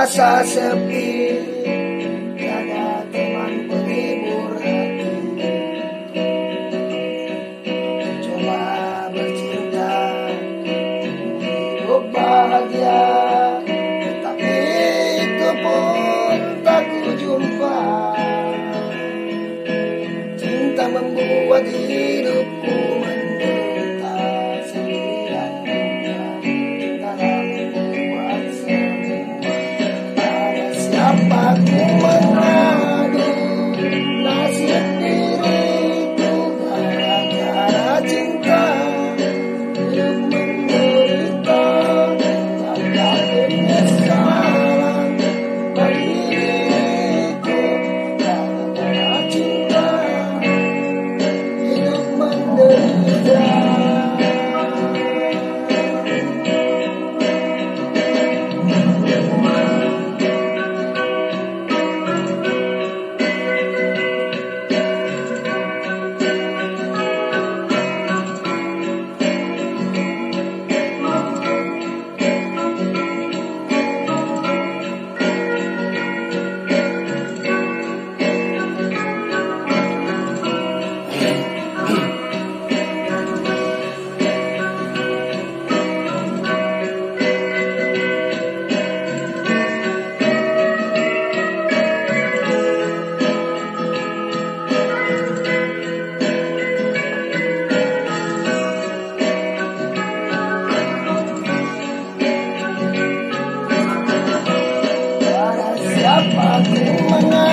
rasa sepi Tiada teman penghibur hati Coba bercinta Hidup bahagia. Tapi itu pun tak jumpa Cinta membuat hidupku night.